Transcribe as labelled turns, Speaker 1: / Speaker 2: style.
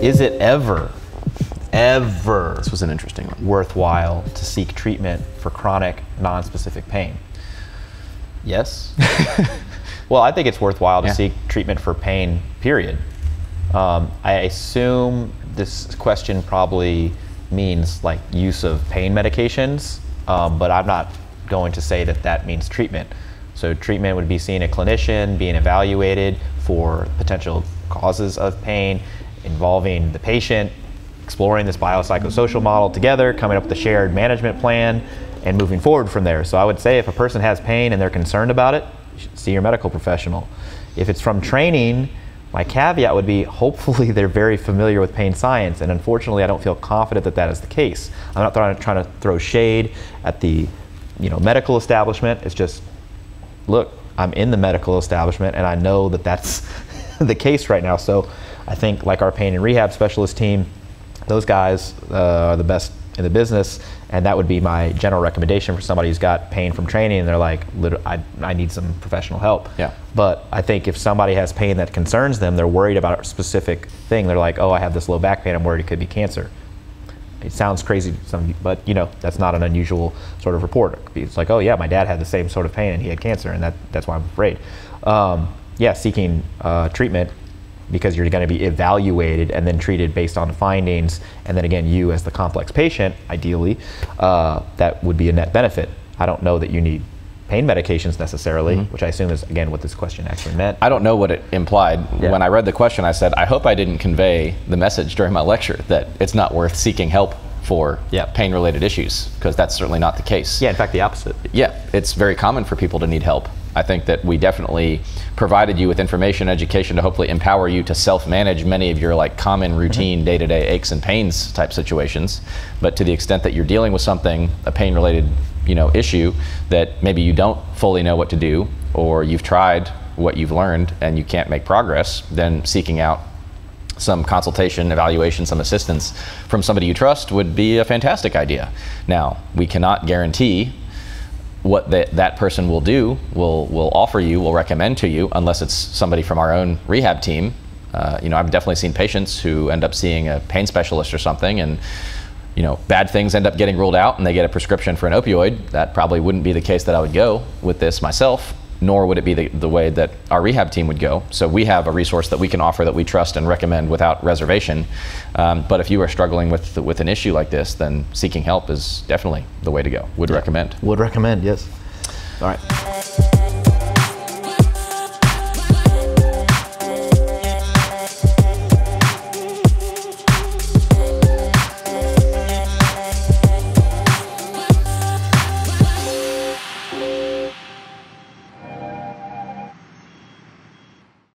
Speaker 1: is it ever, ever
Speaker 2: This was an interesting one.
Speaker 1: worthwhile to seek treatment for chronic, non-specific pain? Yes. well, I think it's worthwhile to
Speaker 2: Yeah.
Speaker 1: seek treatment for pain. Period. Um, I assume this question probably means like use of pain medications, um, but I'm not going to say that that means treatment. So treatment would be seeing a clinician, being evaluated for potential causes of pain, involving the patient, exploring this biopsychosocial model together, coming up with a shared management plan, and moving forward from there. So I would say if a person has pain and they're concerned about it, you see your medical professional. If it's from training, my caveat would be hopefully they're very familiar with pain science, and unfortunately, I don't feel confident that that is the case. I'm not trying to, trying to throw shade at the you know medical establishment. It's just look, I'm in the medical establishment and I know that that's the case right now. So I think, like our pain and rehab specialist team, those guys uh, are the best in the business. And that would be my general recommendation for somebody who's got pain from training and they're like, I, I need some professional help.
Speaker 2: Yeah.
Speaker 1: But I think if somebody has pain that concerns them, they're worried about a specific thing. They're like, oh, I have this low back pain, I'm worried it could be cancer it sounds crazy to some but you know that's not an unusual sort of report it's like oh yeah my dad had the same sort of pain and he had cancer and that, that's why i'm afraid um, yeah seeking uh, treatment because you're going to be evaluated and then treated based on findings and then again you as the complex patient ideally uh, that would be a net benefit i don't know that you need pain medications necessarily which i assume is again what this question actually meant
Speaker 2: I don't know what it implied.
Speaker 1: Yeah.
Speaker 2: When I read the question, I said, I hope I didn't convey the message during my lecture that it's not worth seeking help for
Speaker 1: Yeah.
Speaker 2: pain related issues, because that's certainly not the case.
Speaker 1: yeah in fact the opposite
Speaker 2: Yeah, it's very common for people to need help. I think that we definitely provided you with information, education to hopefully empower you to self-manage many of your like common mm-hmm. routine day-to-day aches and pains type situations. But to the extent that you're dealing with something, a pain-related, you know, issue that maybe you don't fully know what to do, or you've tried what you've learned and you can't make progress, then seeking out some consultation, evaluation, some assistance from somebody you trust would be a fantastic idea. Now, we cannot guarantee what that that person will do, will will offer you, will recommend to you, unless it's somebody from our own rehab team. Uh, you know, I've definitely seen patients who end up seeing a pain specialist or something, and you know, bad things end up getting ruled out, and they get a prescription for an opioid. That probably wouldn't be the case that I would go with this myself, nor would it be the, the way that our rehab team would go. So we have a resource that we can offer that we trust and recommend without reservation. Um, but if you are struggling with with an issue like this, then seeking help is definitely the way to go. Would recommend.
Speaker 1: would recommend yes all right